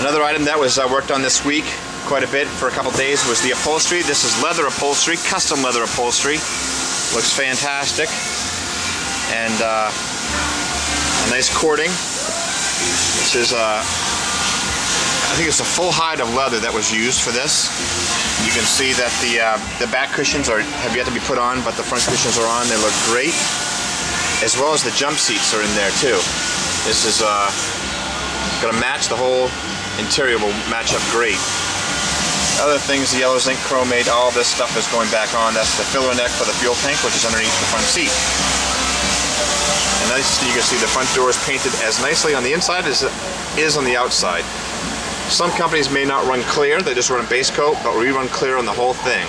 Another item that was uh, worked on this week quite a bit for a couple days was the upholstery. This is leather upholstery, custom leather upholstery. Looks fantastic. And uh, a nice cording. This is uh, I think it's a full hide of leather that was used for this. You can see that the uh, the back cushions are have yet to be put on, but the front cushions are on. They look great, as well as the jump seats are in there too. This is uh, going to match the whole interior will match up great. Other things, the yellow zinc chromate, all this stuff is going back on. That's the filler neck for the fuel tank, which is underneath the front seat. And nice, you can see the front door is painted as nicely on the inside as it is on the outside. Some companies may not run clear, they just run a base coat, but we run clear on the whole thing.